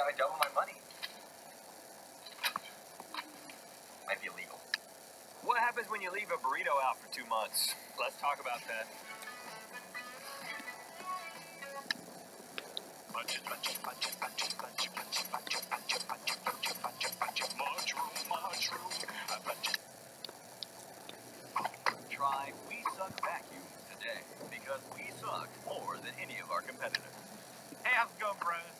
I double my money. Might be illegal. What happens when you leave a burrito out for two months? Let's talk about that. Munch, munch, munch, munch, munch, munch, munch, munch, munch, munch, munch, munch, mushroom, mushroom, munch. Try We Suck Vacuum today because we suck more than any of our competitors. Hey, how's it going, bros?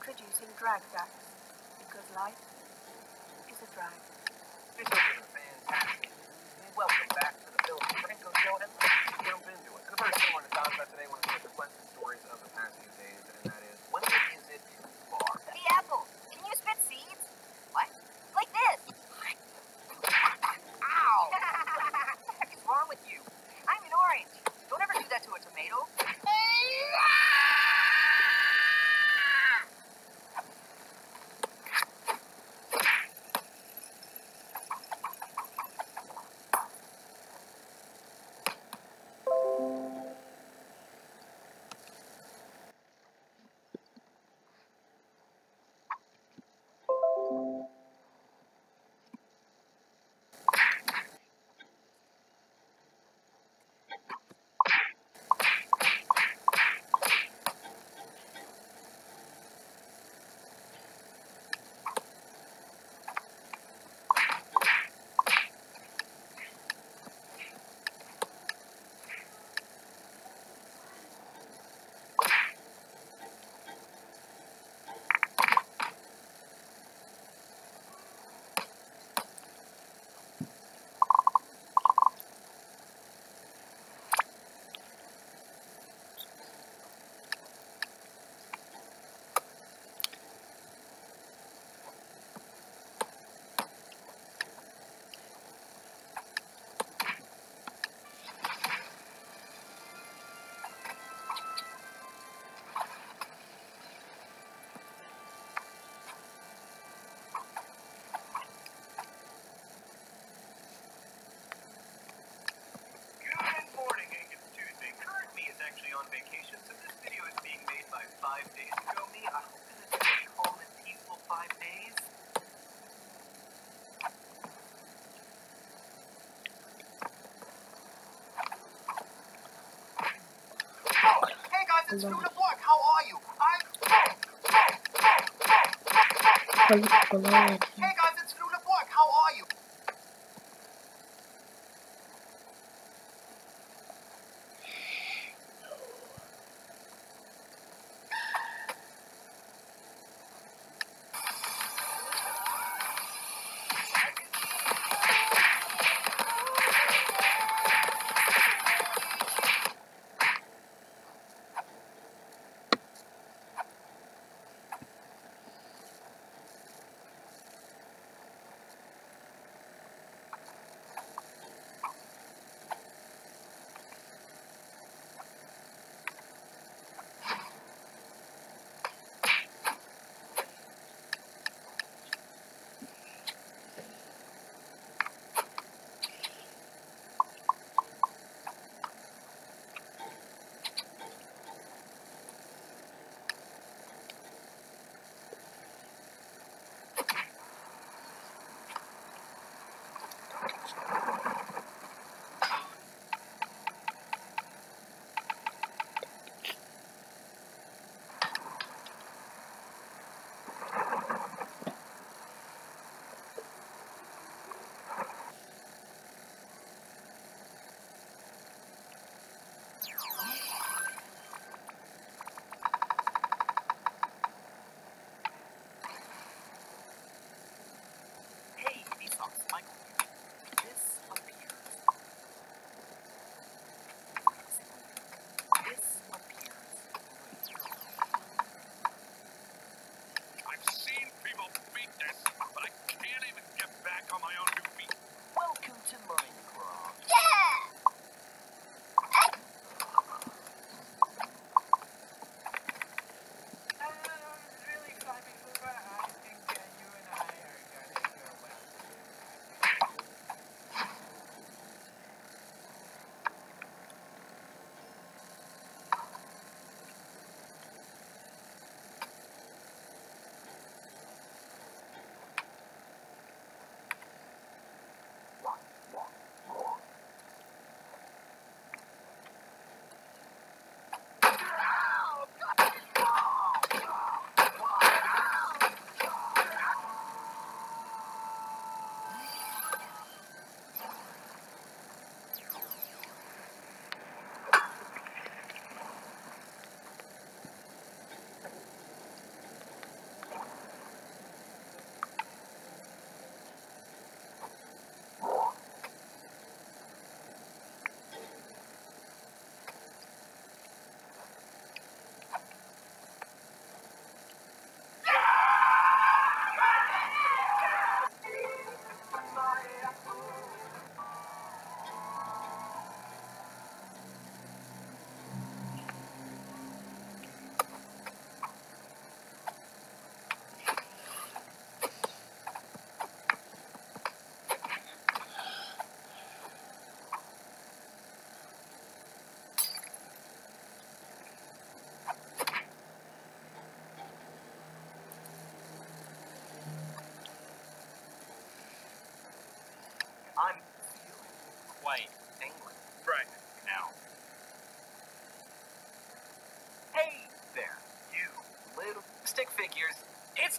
Introducing Drag Vac, because life is a drag. This is fantastic. Welcome back to the Bill Franco Show, and let's jump into it. And the first thing I want to talk about today, one of the most requested stories of the past few days, It's the block. How are you? I'm... Please Hey.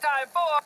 time for.